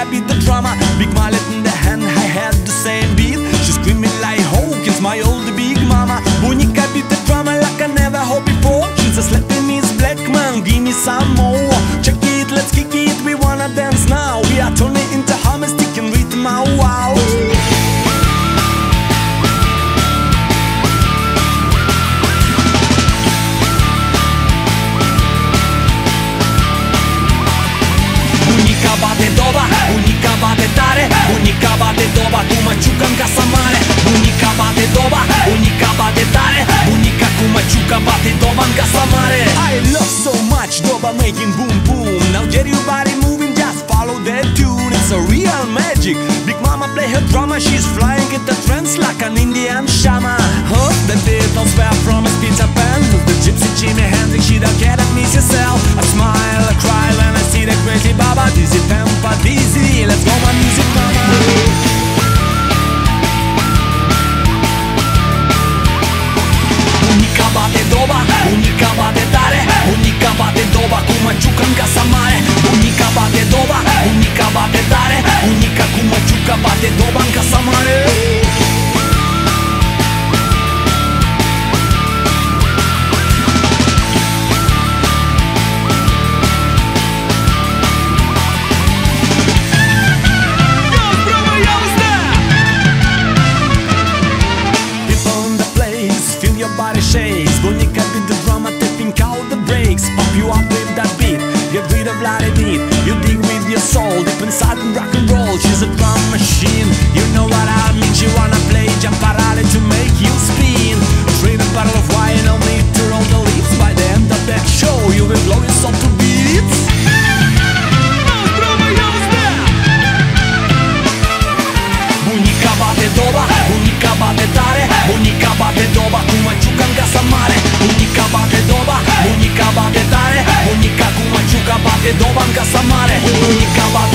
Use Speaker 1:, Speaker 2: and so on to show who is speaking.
Speaker 1: Bunica beat the drama. Big mallet in the hand, I had the same beat. She's screaming like Hawkins, my old big mama. Bunica beat the drama like I never heard before. She's a slapping Miss Black man, give me some more doba, tu maciuca în casa mare Bunica bate doba, bunica bate tare. Bunica cu maciuca bate doba în casa mare. I love so much doba making boom boom. Now get your body moving, just follow that tune. It's a real magic. Big mama play her drama, she's flying in the trance like an Indian shaman up inside and rock and roll. She's a drum machine. You know what I mean. She wanna play geamparale to make you spin. Drain a bottle of wine I'll need to roll the leaves By the end of that show You'll be blowing yourself to beats. Bunica bate doba, bunica bate tare. Bunica bate doba, bate doba, bunica bate bate doba în casa mare. Bunica bate